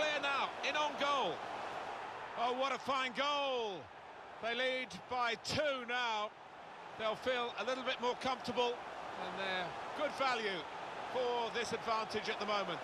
clear now, in on goal. Oh, what a fine goal. They lead by two now. They'll feel a little bit more comfortable and they're good value for this advantage at the moment.